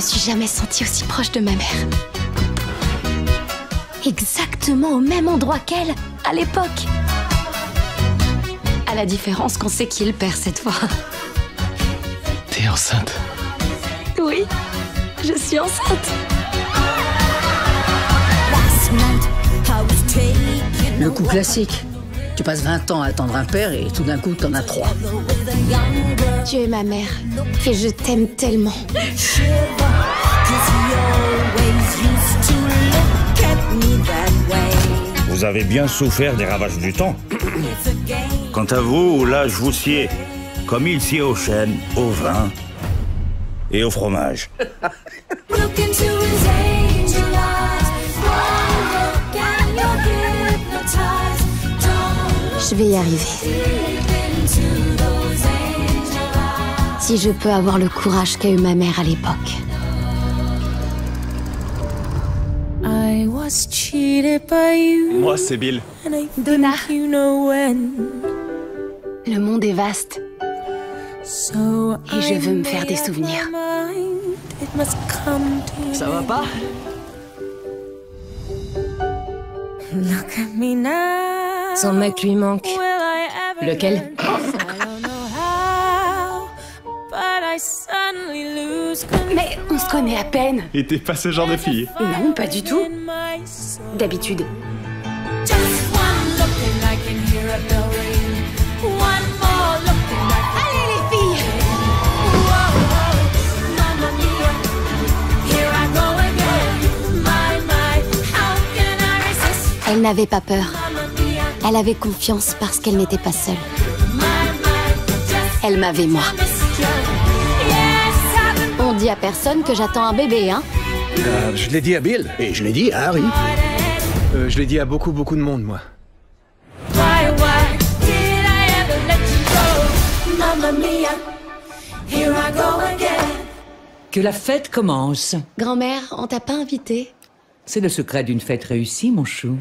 suis jamais sentie aussi proche de ma mère. Exactement au même endroit qu'elle, à l'époque. À la différence qu'on sait qui est le père cette fois. T'es enceinte Oui, je suis enceinte. Le coup classique. Tu passes 20 ans à attendre un père et tout d'un coup, t'en as trois. Tu es ma mère et je t'aime tellement. Vous avez bien souffert des ravages du temps. Quant à vous, là, je vous sied, comme il sied aux chênes, au vin et au fromage. Vais y arriver. Si je peux avoir le courage qu'a eu ma mère à l'époque. Moi, c'est Bill. Donna. Le monde est vaste. Et je veux me faire des souvenirs. Ça va pas? Son mec lui manque. Lequel Mais on se connaît à peine. Et t'es pas ce genre de fille. Non, pas du tout. D'habitude. Allez les filles Elle n'avait pas peur. Elle avait confiance parce qu'elle n'était pas seule. Elle m'avait moi. On dit à personne que j'attends un bébé, hein Euh, je l'ai dit à Bill et je l'ai dit à Harry. Euh, je l'ai dit à beaucoup, beaucoup de monde, moi. Que la fête commence. Grand-mère, on t'a pas invité C'est le secret d'une fête réussie, mon chou.